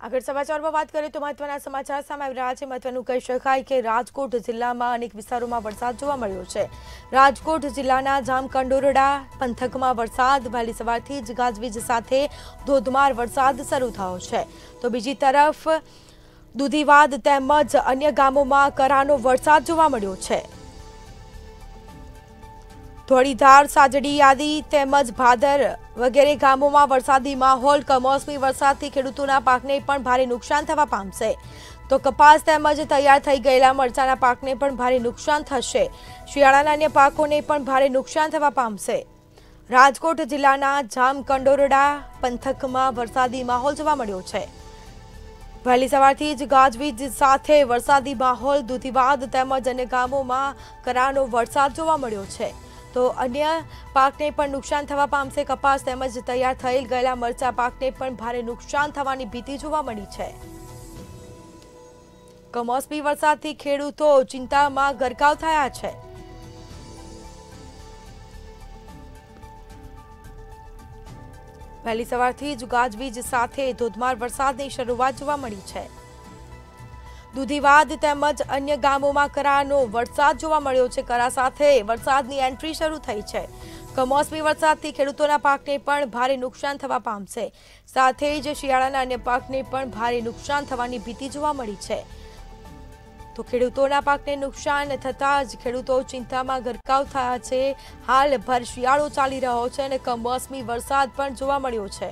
આગળ સમાચારમાં વાત કરીએ તો મહત્વના સમાચાર સામે આવી રહ્યા છે. મહત્વનું કહી શકાય કે રાજકોટ જિલ્લામાં અનેક વિસ્તારોમાં વરસાદ જોવા મળ્યો છે. રાજકોટ જિલ્લાના જામકંડોરડા પંથકમાં વરસાદ, વહેલી સવારથી જ ગાજવીજ સાથે ધોધમાર વરસાદ શરૂ થયો છે. તો બીજી તરફ દુધીવાદ તેમજ અન્ય ગામોમાં કરાનો વરસાદ જોવા મળ્યો છે. ધોળીધાર, સાજડી યાદી તેમજ ભાદર વગેરે ગામોમાં વરસાદી માહોલ, કમોસમી વરસાદથી ખેડૂતોના પાકને પણ ભારે નુકસાન થવા પામશે. તો કપાસ તેમજ તૈયાર થઈ ગયેલા મરચાના પાકને પણ ભારે નુકસાન થશે. શિયાળાના અન્ય પાકોને પણ ભારે નુકસાન થવા પામશે. રાજકોટ જિલ્લાના જામકંડોરડા પંથકમાં વરસાદી માહોલ જોવા મળ્યો છે. વહેલી સવારથી જ ગાજવીજ સાથે વરસાદી માહોલ, દુધીવાદ તેમજ અન્ય ગામોમાં કરાનો વરસાદ જોવા મળ્યો છે. તો અન્ય પાકને પણ નુકસાન થવા પામશે. કપાસ તેમજ તૈયાર થયેલ ગયેલા મરચા પાકને પણ ભારે નુકસાન થવાની ભીતિ જોવા મળી છે. કમોસમી વરસાદથી ખેડૂતો ચિંતામાં ગરકાવ થયા છે. વહેલી સવારથી જ ગાજવીજ સાથે ધોધમાર વરસાદની શરૂઆત જોવા મળી છે. દુધીવાદ તેમજ અન્ય ગામોમાં કરાનો વરસાદ જોવા મળ્યો છે. કરા સાથે વરસાદની એન્ટ્રી શરૂ થઈ છે. કમોસમી વરસાદથી ખેડૂતોના પાકને પણ ભારે નુકસાન થવા પામશે સાથે જ શિયાળાના અન્ય પાકને પણ ભારે નુકસાન થવાની ભીતિ જોવા મળી છે. તો ખેડૂતોના પાકને નુકસાન થતાં જ ખેડૂતો ચિંતામાં ગરકાવ થયા છે. હાલ ભર શિયાળો ચાલી રહ્યો છે અને કમોસમી વરસાદ પણ જોવા મળ્યો છે.